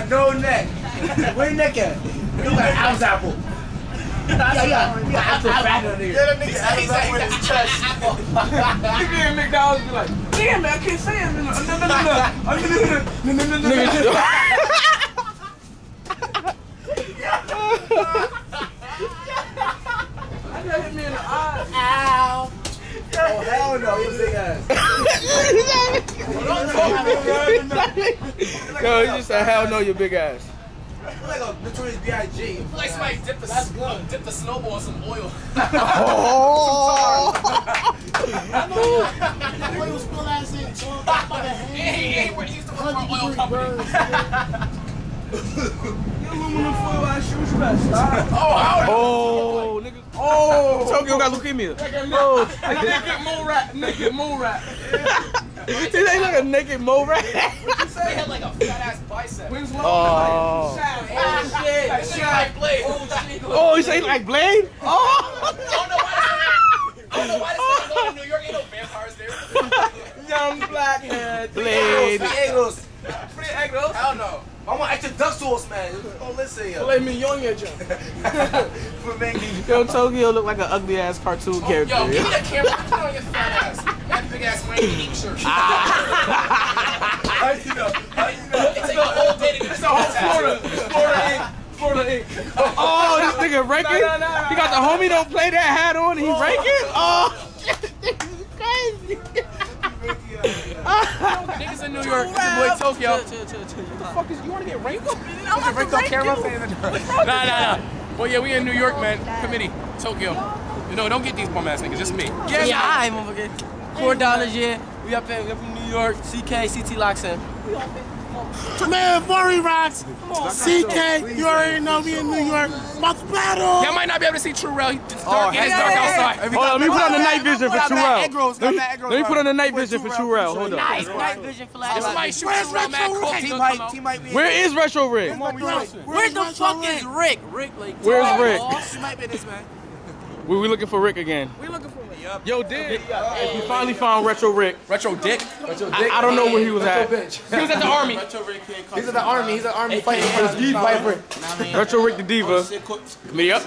got no neck. Where your neck at? You got an Adam's apple. Yeah, yeah, you got apple fat on there. Yeah, that nigga Adam's apple with his chest. Nigga in McDonald's be like, damn man, I can't say it. No, no, no, no, no, oh, no, no, no, no, no, no. I got hit me in the eye. Ow. Oh, hell no, you big ass. Oh, Yo, he just said, hell no, you big ass. You're like a notorious B.I.G. Like somebody dipped the, uh, dipped the snowball in some oil. oh! I know oil spill ass in. So I'm about to He hang. ain't he used to work for an oil company. You aluminum foil ass shoes, you better stop. Oh, how Oh, nigga. Oh, Tokyo got leukemia. Oh, naked mole rat, naked mole rat. He look like a naked mole rat. They had like a fat ass bicep. Wings long. Oh Oh. shit! Shit like Blade. Oh, he oh, say like Blade? Oh. I don't know why. I don't know why this nigga going to New York. Ain't no vampires there. Young blackhead. Blade. Blade. Egos. Free egos. Hell no. I want extra duck sauce, man. Oh, listen here. Filet mignon, yeah, Joe. For making. Yo, Tokyo look like an ugly ass cartoon oh, character. Yo, give me that camera. Put on your fat ass. That big ass Wayne eating shirt. Ah. How you know? How you know? It take a whole day to get this ass. Florida, Florida ink, Florida ink. Oh, this nigga ranking? No, no, no. He got the homie don't play that hat on and he ranking? Oh, this is crazy. Niggas in New York. It's your boy Tokyo. fuck is you want to get ranked up? Break the camera. Nah, nah, nah. Well, yeah, we in New York, man. Committee, Tokyo. You know, don't get these bum ass niggas. Just me. Yeah, yeah I motherfucker. Four dollars, yeah. We up in we from New York. CK, CT Loxon. We up here. Man, Furry Rocks, CK, you already know me in New York. My battle. Y'all might not be able to see Trurel. It's dark, oh, it's dark outside. Hold on, let me put on the night vision for Trurel. Let me put on the night vision for Trurel. Hold on. Night vision for last. Where is Retro Rick? Where the fuck is Rick? Rick, like. Where's Rick? We looking for Rick again. We looking for Rick. Yo, Dick. We finally found Retro Rick. Retro Dick. I, I don't know where he was at. He was at the army. He's in the army. He's in the army fighting for his fight Retro Rick the Diva. Oh, Committee up.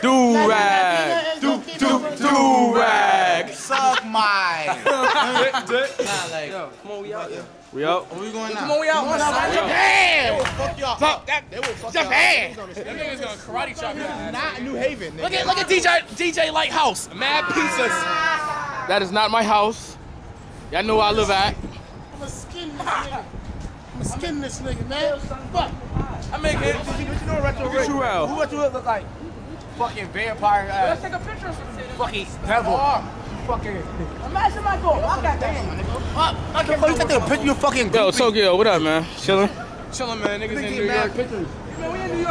Do rag. Do do do rag. Suck my. Nah, like, come on, we out here. We up. Where we going now? Come now? on, we out. One side. Fuck y'all. Fuck that. Japan. That nigga's gonna karate chop you. Not New Haven. Look at look at DJ DJ Lighthouse. Mad pizzas. That is not my house. Y'all know where I live at. I'm a skin this nigga. I'm a skin this nigga, man. Fuck. I make it. What you know Retro Rick? Who what you look like? Fucking vampire ass. Let's take a picture of something. Fucking devil. Oh. Fucking. Imagine my goal. I got that. I can't believe you take a picture of your fucking Yo, Tokyo, what up, man? Chilling. Chilling, man. Niggas in Get New York. pictures.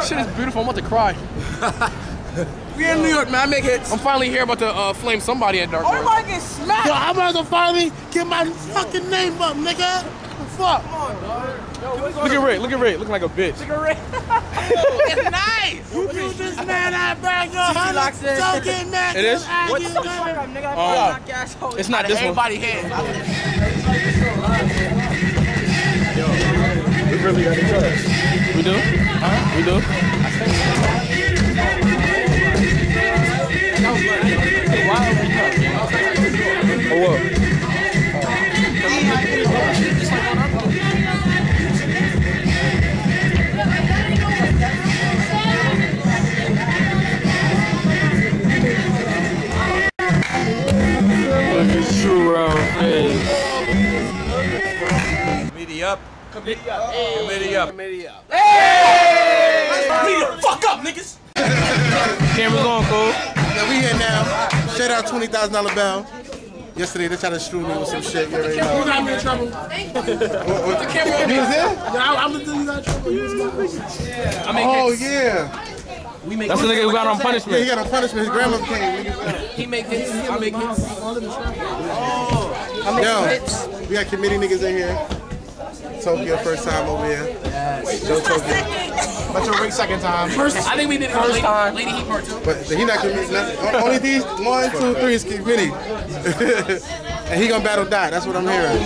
Shit is beautiful. I'm about to cry. We in New York, man. I make hits. I'm finally here about to uh, flame somebody at Dark Oh, you Horse. might get smacked. Yo, I'm about to finally get my fucking name up, nigga. Fuck. Look at Rick. Look at Rick. Looking like a bitch. It's nice. You do this man out back your honey. locks in. Don't get mad. It is? What What the fuck up, nigga? I knock your asshole. It's not this one. Everybody here. We really got each other. We do? Huh? We do? Or up. Committee up. Committee up. Committee up. Fuck up, niggas. Camera's on, Cole. Yeah, we here now. Shout out twenty thousand dollar bell. Yesterday they tried to screw me with some shit. You already know. got me in trouble. Put the camera on He me. was there? Yeah, I, I'm the dude who got in trouble. He was I make Oh hits. yeah. That's the nigga who got on Yeah, he got a punishment. His grandmother came. He make hits. I make hits. Yo, we got committee niggas in here. Tokyo first time over here. Joe Tokyo. Retro Rick second time. First, I think we did it for Lady, Lady Heat Part 2. But he not committee. not- Only these one, two, three is committee. and he gonna battle die. That's what I'm hearing.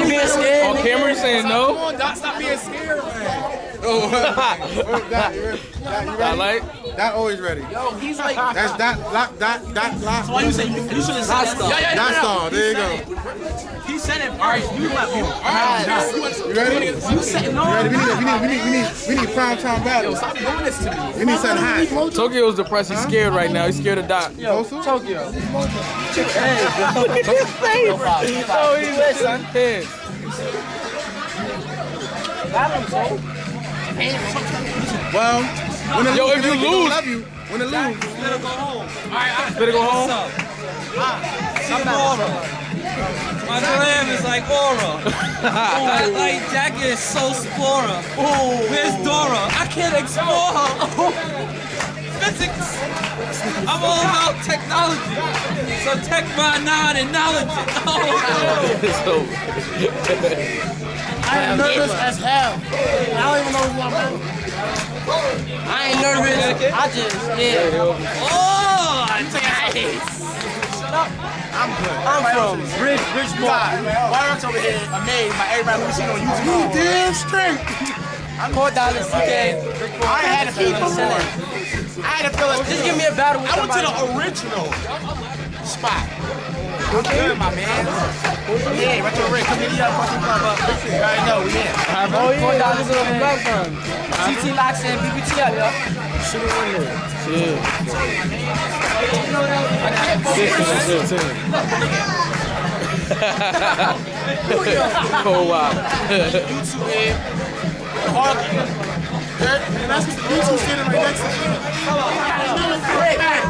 You being scared? Oh, on cameras? saying no. Come on, Doc, stop being scared, man. Oh, that, you ready? That, you I ready? like. That always ready. Yo, he's like. That's that lock that that lock. Why you say you, you should have said that? Yeah, yeah, That yeah. star. There you go. He said it first. You let me. You ready? You said no. You ready? We need we need we need we need we need prime time battle. Yo, Stop doing this to me. We need something hot. Tokyo's depressed. He's scared right now. He's scared to die. Tosu? Tokyo. Oh, he's pissed. Well, when it Yo, lose, if you they lose- love you. When it lose, Better go home. My glam is like aura. that light jacket is so spora. Where's Dora? I can't explore her. Physics. I'm all about technology. So tech my nine and knowledge it. Oh, I am nervous as hell. I don't even know what I'm doing. I ain't nervous. I just yeah. oh nice. I'm good. I'm from Bridge Bridgeport. Warren's over here amazed by everybody who's seen on YouTube. damn straight. I'm four dollars. Okay. I had a feeling. I had a feeling. Just give me a battle with I went to the original spot. Okay, my man. Yeah, right to ring. Come up, fucking club up. Already know, we in. Four dollars on the black. CT locks in BBT up, yo. Oh wow. YouTube in. Harley. And that's what the YouTube standing right next to me. Hey, hey.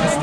Thank